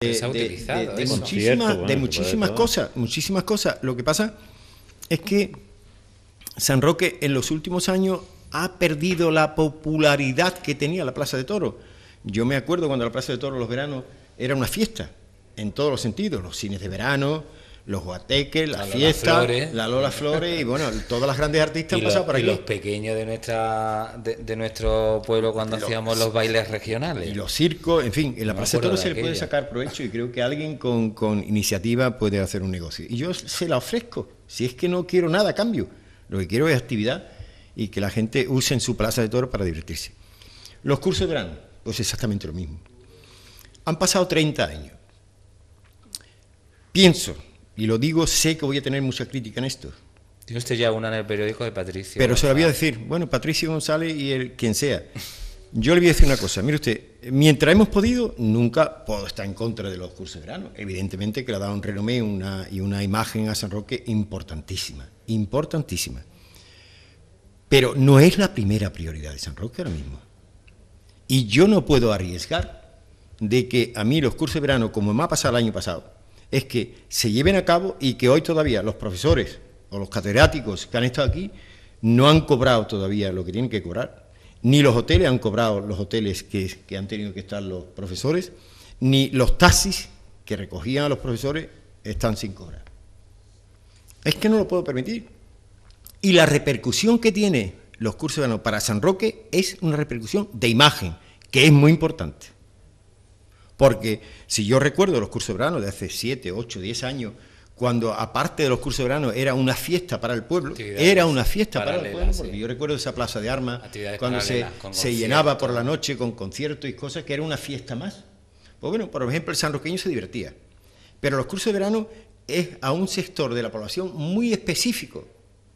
de, muchísimas, de muchísimas cosas, muchísimas cosas. Lo que pasa es que San Roque en los últimos años ha perdido la popularidad que tenía la Plaza de Toro. Yo me acuerdo cuando la Plaza de Toro los veranos era una fiesta, en todos los sentidos, los cines de verano, los guateques, la, fiesta, la Lola Flores y bueno, todas las grandes artistas han pasado por aquí. Y los pequeños de nuestra de, nuestro pueblo cuando hacíamos los bailes regionales. Y los circos, en fin, en la Plaza de Toro se le puede sacar provecho y creo que alguien con, con iniciativa puede hacer un negocio. Y yo se la ofrezco, si es que no quiero nada a cambio, lo que quiero es actividad y que la gente use en su Plaza de Toro para divertirse. Los cursos de verano, pues exactamente lo mismo. Han pasado 30 años. Pienso y lo digo, sé que voy a tener mucha crítica en esto. Tiene usted ya una en el periódico de Patricio. Pero se lo voy a decir, bueno, Patricio González y el quien sea. Yo le voy a decir una cosa, mire usted, mientras hemos podido, nunca puedo estar en contra de los cursos de verano. Evidentemente que le ha dado un renomé una, y una imagen a San Roque importantísima, importantísima. Pero no es la primera prioridad de San Roque ahora mismo. Y yo no puedo arriesgar de que a mí los cursos de verano, como me ha pasado el año pasado, es que se lleven a cabo y que hoy todavía los profesores o los catedráticos que han estado aquí no han cobrado todavía lo que tienen que cobrar, ni los hoteles han cobrado los hoteles que, que han tenido que estar los profesores, ni los taxis que recogían a los profesores están sin cobrar. Es que no lo puedo permitir. Y la repercusión que tiene los cursos de para San Roque es una repercusión de imagen, que es muy importante. Porque si yo recuerdo los cursos de verano de hace 7, 8, 10 años, cuando aparte de los cursos de verano era una fiesta para el pueblo, era una fiesta para el pueblo, porque yo recuerdo esa plaza de armas cuando se, se llenaba por la noche con conciertos y cosas, que era una fiesta más. Pues bueno, por ejemplo, el sanroqueño se divertía, pero los cursos de verano es a un sector de la población muy específico.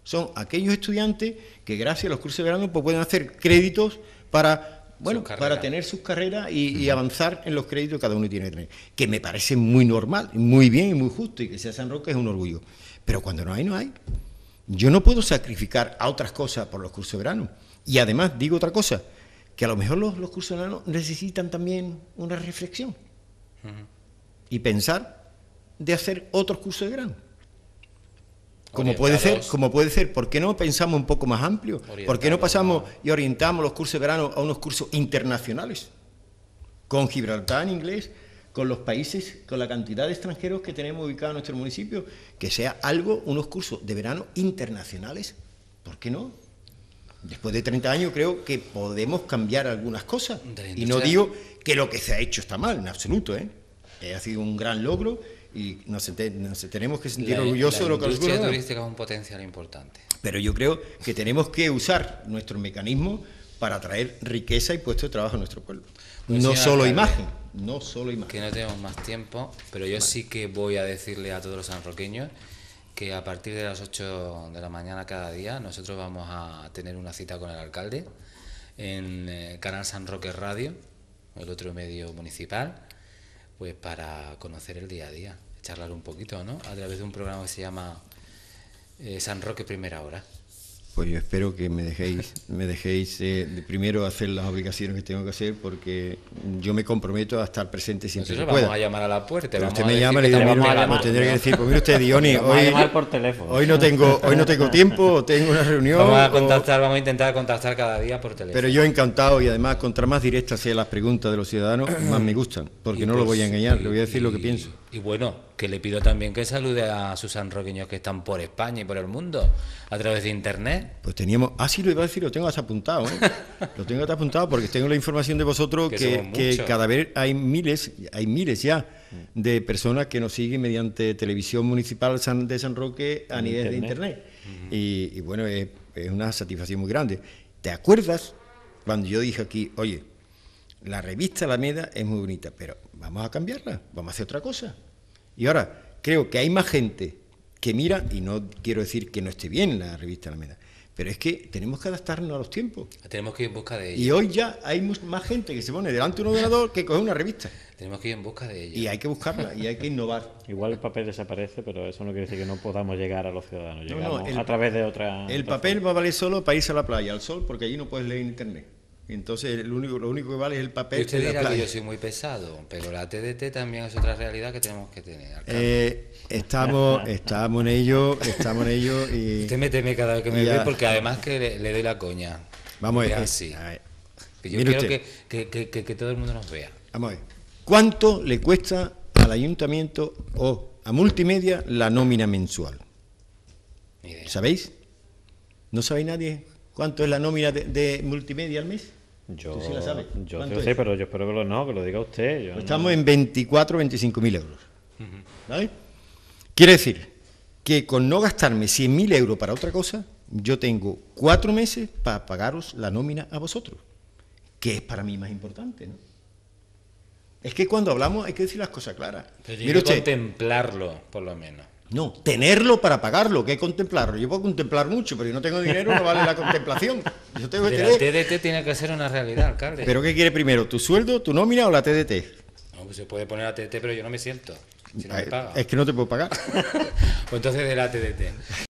Son aquellos estudiantes que gracias a los cursos de verano pues pueden hacer créditos para bueno, para tener sus carreras y, avanzar en los créditos que cada uno tiene que tener. Que me parece muy normal, muy bien y muy justo, y que sea San Roque es un orgullo. Pero cuando no hay, no hay. Yo no puedo sacrificar a otras cosas por los cursos de verano. Y además, digo otra cosa, que a lo mejor los, cursos de verano necesitan también una reflexión. Y pensar de hacer otros cursos de verano. Como puede ser, como puede ser, ¿por qué no pensamos un poco más amplio? ¿Por qué no pasamos y orientamos los cursos de verano a unos cursos internacionales? Con Gibraltar en inglés, con los países, con la cantidad de extranjeros que tenemos ubicados en nuestro municipio, que sea algo, unos cursos de verano internacionales. ¿Por qué no? Después de 30 años creo que podemos cambiar algunas cosas. Y no digo que lo que se ha hecho está mal, en absoluto. ¿eh? Ha sido un gran logro y nos, tenemos que sentir orgullosos de lo que La industria turística es un potencial importante. Pero yo creo que tenemos que usar nuestro mecanismo para traer riqueza y puestos de trabajo a nuestro pueblo. Pues no solo imagen, no solo imagen. Que no tenemos más tiempo, pero yo sí que voy a decirle a todos los sanroqueños que a partir de las 8 de la mañana cada día nosotros vamos a tener una cita con el alcalde en eh, Canal San Roque Radio, el otro medio municipal, pues para conocer el día a día, charlar un poquito, ¿no? A través de un programa que se llama eh, San Roque Primera Hora. Pues yo espero que me dejéis, me dejéis eh, de primero hacer las obligaciones que tengo que hacer porque yo me comprometo a estar presente siempre Nosotros vamos a llamar a la puerta. usted me llama y le digo, mira, tendré que decir, pues mire usted, Diony, hoy, por hoy no tengo, hoy no tengo tiempo, tengo una reunión. Vamos a contactar, vamos a intentar contactar cada día por teléfono. Pero yo encantado y además contra más directas sean las preguntas de los ciudadanos, más me gustan, porque no lo voy a pues, engañar, le voy a decir lo que pienso. Y bueno, que le pido también que salude a sus sanroqueños que están por España y por el mundo a través de internet. Pues teníamos, ah sí lo iba a decir, lo tengo hasta apuntado, ¿eh? lo tengo hasta apuntado porque tengo la información de vosotros que, cada vez hay miles, hay miles ya de personas que nos siguen mediante televisión municipal de San Roque a nivel de internet. y, bueno, es, es una satisfacción muy grande. ¿Te acuerdas cuando yo dije aquí, oye, la revista Alameda es muy bonita, pero vamos a cambiarla, vamos a hacer otra cosa. Y ahora, creo que hay más gente que mira, y no quiero decir que no esté bien la revista Alameda, pero es que tenemos que adaptarnos a los tiempos. Tenemos que ir en busca de ella. Y hoy ya hay más gente que se pone delante de un ordenador que coge una revista. Tenemos que ir en busca de ella. Y hay que buscarla y hay que innovar. Igual el papel desaparece, pero eso no quiere decir que no podamos llegar a los ciudadanos. Llegamos a través de otra. El papel va a valer solo para irse a la playa, al sol, porque allí no puedes leer internet. Entonces el único, lo único que vale es el papel. Y usted dirá que yo soy muy pesado, pero la TDT también es otra realidad que tenemos que tener. Eh, estamos, estamos en ello, estamos en ello y Usted me teme cada vez que me ve porque además que le, le doy la coña. vamos a ver. Es eh, así. a ver, Que yo mire quiero que, que- que- que- que todo el mundo nos vea. Vamos a ver. ¿Cuánto le cuesta al ayuntamiento o a multimedia la nómina mensual? ¿Sabéis? ¿No sabéis nadie cuánto es la nómina de, de multimedia al mes? Yo, ¿Tú sí la sabes? yo ¿Cuánto sí lo sé, pero yo espero que lo, no, que lo diga usted. Yo Pues no- estamos en 24 o 25 mil euros. ¿Vale? Quiere decir que con no gastarme 100 mil euros para otra cosa, yo tengo cuatro meses para pagaros la nómina a vosotros, que es para mí más importante, ¿no? Es que cuando hablamos hay que decir las cosas claras. Pero Mire usted, contemplarlo, por lo menos. No, tenerlo para pagarlo, que es contemplarlo. Yo puedo contemplar mucho, pero si no tengo dinero no vale la contemplación. Yo tengo que la. TDT tiene que ser una realidad, alcalde. ¿Pero qué quiere primero? ¿Tu sueldo, tu nómina o la TDT? No, pues se puede poner la TDT, pero yo no me siento. Si no me Eh, paga. Es que no te puedo pagar. Pues entonces de la TDT.